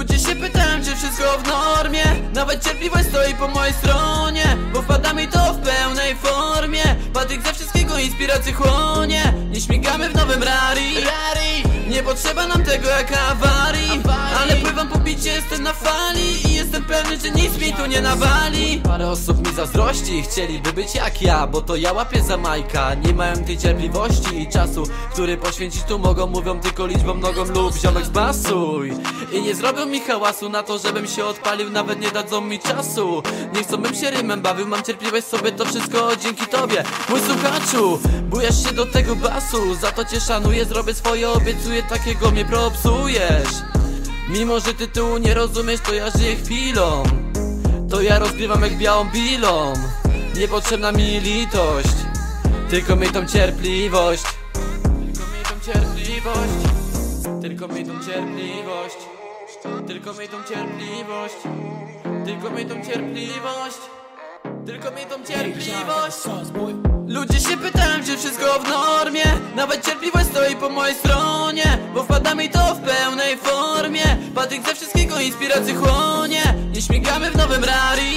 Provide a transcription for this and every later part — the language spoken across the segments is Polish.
Ludzie się pytają, czy wszystko w normie. Nawet cierpliwość stoi po mojej stronie Bo wpada mi to w pełnej formie. Patyk ze wszystkiego inspiracji chłonie. Nie śmigamy w nowym rari. Nie potrzeba nam tego jak awarii. Ale pływam po bicie, jestem na fali pewny, że nic mi tu nie nawali. Parę osób mi zazdrości Chcieliby być jak ja, bo to ja łapię za majka. Nie mają tej cierpliwości i czasu Który poświęcić tu mogą Mówią tylko liczbą nogą lub ziomek zbasuj I nie zrobią mi hałasu na to, żebym się odpalił Nawet nie dadzą mi czasu. Nie chcą bym się rymem bawił Mam cierpliwość sobie, to wszystko dzięki tobie. Mój słuchaczu, bujasz się do tego basu Za to cię szanuję, zrobię swoje Obiecuję, takiego mnie propsujesz Mimo, że tytułu nie rozumiesz, to ja żyję chwilą. To ja rozgrywam jak białą bilą. Niepotrzebna mi litość Tylko miej tą cierpliwość. Tylko miej tą cierpliwość. Tylko miej tą cierpliwość. Tylko miej tą cierpliwość. Tylko miej tą cierpliwość. Tylko miej tą cierpliwość. Ludzie się pytają, czy wszystko w normie Nawet cierpliwość stoi po mojej stronie Bo wpada mi to w pełnej formie. Patyk ze wszystkiego inspiracji chłonie. Nie śmigamy w nowym rari.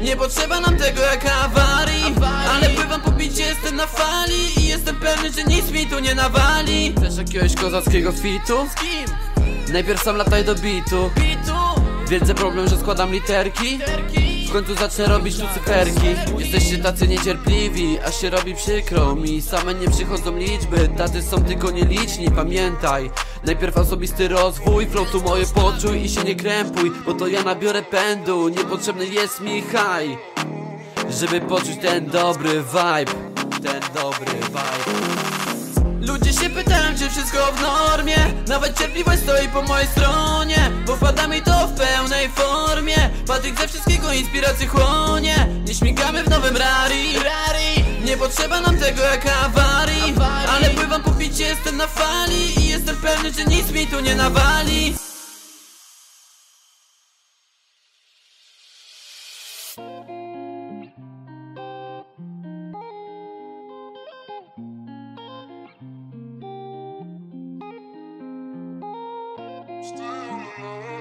Nie potrzeba nam tego jak awarii. Ale pływam po bicie, jestem na fali I jestem pewny, że nic mi tu nie nawali. Chcesz jakiegoś kozackiego fitu? Z kim? Najpierw sam lataj do bitu. Wielce problem, że składam literki W końcu zacznę robić tu cyferki. Jesteście tacy niecierpliwi, aż się robi przykro mi. Same nie przychodzą liczby, tacy są tylko nieliczni Pamiętaj, najpierw osobisty rozwój Flow tu moje poczuj i się nie krępuj Bo to ja nabiorę pędu, niepotrzebny jest mi high Żeby poczuć ten dobry vibe Ten dobry vibe. Ludzie się pytają, czy wszystko w normie. Nawet cierpliwość stoi po mojej stronie Bo wpada mi to w pełnej formie Patyk ze wszystkiego inspiracji chłonie. Nie śmigamy w nowym rari. Nie potrzeba nam tego jak awarii. Ale pływam po bicie, jestem na fali. I jestem pewny, że nic mi tu nie nawali. Stay